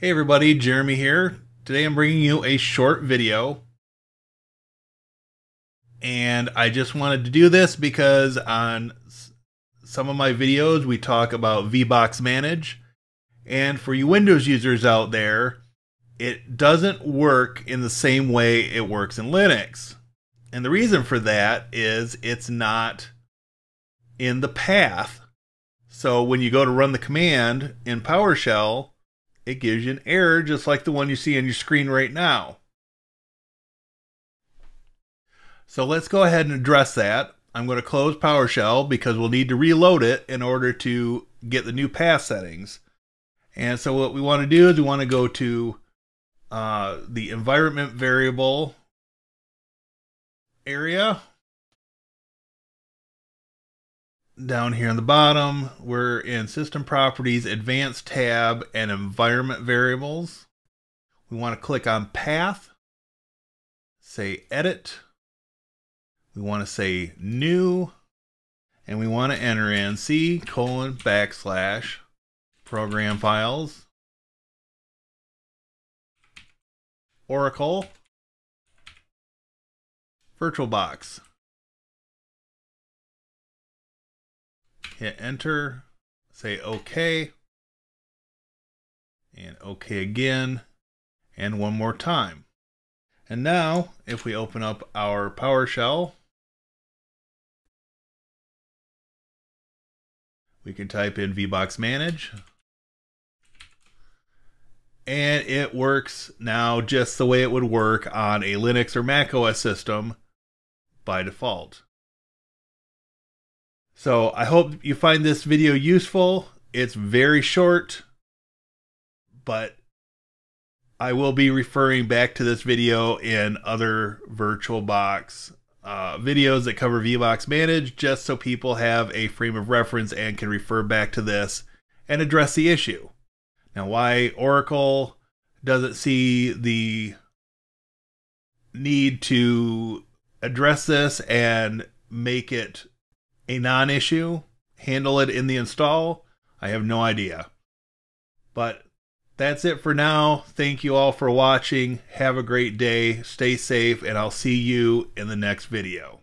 Hey everybody, Jeremy here. Today I'm bringing you a short video. And I just wanted to do this because on some of my videos we talk about VBox Manage. And for you Windows users out there, it doesn't work in the same way it works in Linux. And the reason for that is it's not in the path. So when you go to run the command in PowerShell, it gives you an error just like the one you see on your screen right now. So let's go ahead and address that. I'm going to close PowerShell because we'll need to reload it in order to get the new path settings. And so what we want to do is we want to go to uh, the environment variable area down here on the bottom, we're in System Properties, Advanced tab, and Environment Variables. We want to click on Path, say Edit. We want to say New, and we want to enter in C colon backslash Program Files, Oracle, VirtualBox. Hit enter, say OK, and OK again, and one more time. And now, if we open up our PowerShell, we can type in VBox Manage. And it works now just the way it would work on a Linux or Mac OS system by default. So I hope you find this video useful. It's very short, but I will be referring back to this video in other VirtualBox uh, videos that cover VBox Manage, just so people have a frame of reference and can refer back to this and address the issue. Now, why Oracle doesn't see the need to address this and make it a non issue, handle it in the install, I have no idea. But that's it for now. Thank you all for watching. Have a great day. Stay safe, and I'll see you in the next video.